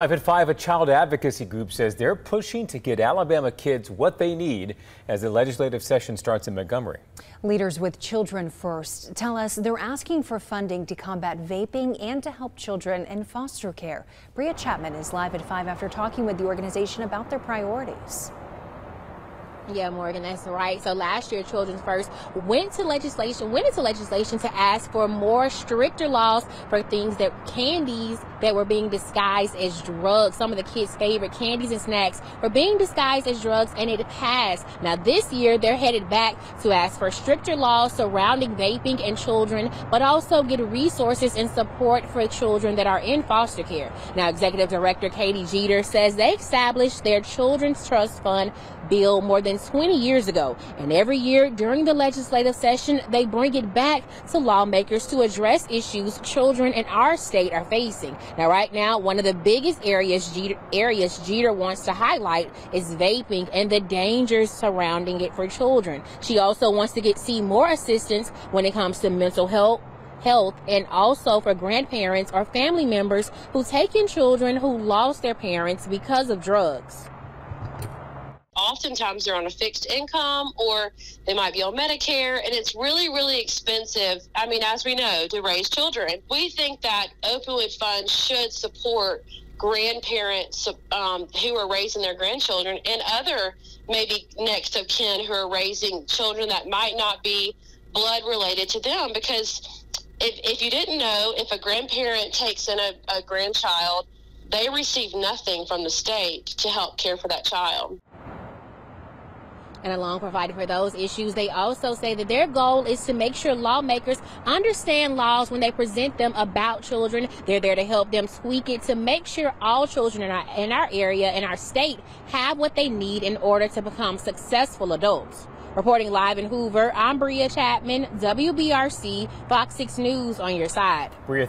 Five at five, a child advocacy group says they're pushing to get Alabama kids what they need as the legislative session starts in Montgomery. Leaders with Children First tell us they're asking for funding to combat vaping and to help children in foster care. Bria Chapman is live at 5 after talking with the organization about their priorities. Yeah, Morgan, that's right. So last year, Children First went to legislation, went into legislation to ask for more stricter laws for things that candies that were being disguised as drugs. Some of the kids' favorite candies and snacks were being disguised as drugs, and it passed. Now this year, they're headed back to ask for stricter laws surrounding vaping and children, but also get resources and support for children that are in foster care. Now, Executive Director Katie Jeter says they established their Children's Trust Fund bill more than 20 years ago. And every year during the legislative session, they bring it back to lawmakers to address issues children in our state are facing. Now, right now, one of the biggest areas Jeter, areas Jeter wants to highlight is vaping and the dangers surrounding it for children. She also wants to get see more assistance when it comes to mental health health and also for grandparents or family members who take in children who lost their parents because of drugs oftentimes they're on a fixed income or they might be on Medicare, and it's really, really expensive. I mean, as we know, to raise children. We think that opioid funds should support grandparents um, who are raising their grandchildren and other maybe next of kin who are raising children that might not be blood related to them because if, if you didn't know if a grandparent takes in a, a grandchild they receive nothing from the state to help care for that child and along providing for those issues. They also say that their goal is to make sure lawmakers understand laws when they present them about children. They're there to help them tweak it to make sure all children in our, in our area, in our state, have what they need in order to become successful adults. Reporting live in Hoover, I'm Bria Chapman, WBRC, Fox 6 News on your side. Bria